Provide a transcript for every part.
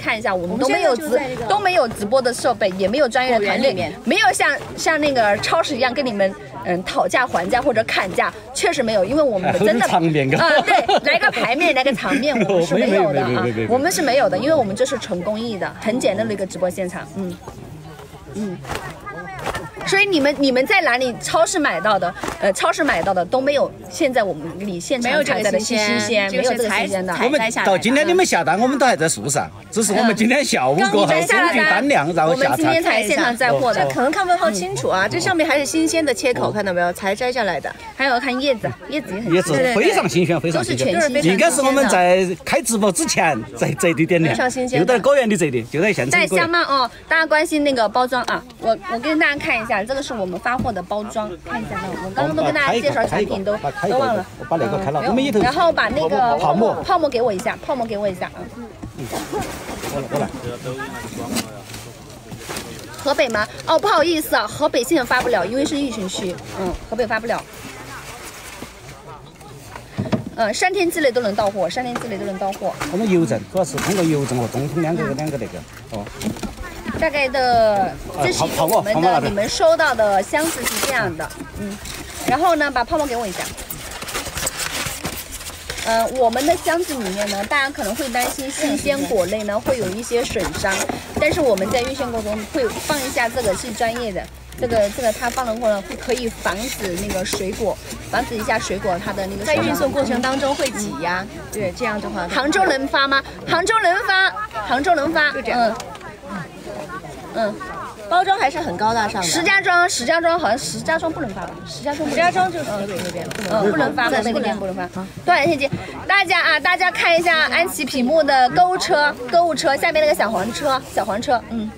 看一下，我们都没有直都没有直播的设备，也没有专业的团队，没有像像那个超市一样跟你们嗯讨价还价或者砍价，确实没有，因为我们 真的场面啊，对，来个牌面，来个场面，我们是没有的啊，我们是没有的，因为我们这是纯公益的，很简单的一个直播现场，嗯。嗯。所以你们你们在哪里超市买到的？呃，超市买到的都没有现在我们里现场采摘的新鲜，没有这个新鲜的。我们到今天你们下单，我们都还在树上，只是我们今天下午过后根据单量然后下我们今天才现场载货的，可能看不好清楚啊。这上面还是新鲜的切口，看到没有？才摘下来的。还有看叶子，叶子也很叶子非常新鲜，非常新鲜，应该是我们在开直播之前在摘的点的，就在果园里摘的，就在现场。在香吗？哦，大家关心那个包装啊，我我跟大家看一下，这个是我们发。货的包装，看一下，我刚刚都跟大家介绍产品，都都忘了。我把那个开了，我们一头。然后把那个泡沫泡沫给我一下，泡沫给我一下啊。嗯。我来，我来。河北吗？哦，不好意思啊，河北现在发不了，因为是疫情区。嗯，河北发不了。嗯，三天之内都能到货，三天之内都能到货。我们邮政主要是通过邮政和中通两个两个那个哦。大概的，这是我们的你们收到的箱子是这样的，嗯，然后呢，把泡沫给我一下。嗯，我们的箱子里面呢，大家可能会担心新鲜果类呢会有一些损伤，但是我们在预选过程中会放一下这个是专业的，这个这个它放了过呢会可以防止那个水果，防止一下水果它的那个在运送过程当中会挤压，对，这样的话，杭州能发吗？杭州能发，杭州能发，就这样。嗯，包装还是很高大上的。石家庄，石家庄好像石家庄不能发吧？石家庄，石家庄就是河北那边，嗯，不能发的那个店不能发。多少钱一斤？大家啊，大家看一下安琪屏幕的购物车，购物车下面那个小黄车，小黄车，嗯。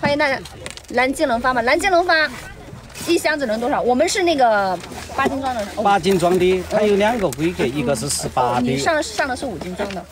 欢迎大家，南京能发吗？南京能发，一箱子能多少？我们是那个八斤装的。八斤装的，它有两个规格，一个是十八的。你上上的是五斤装的。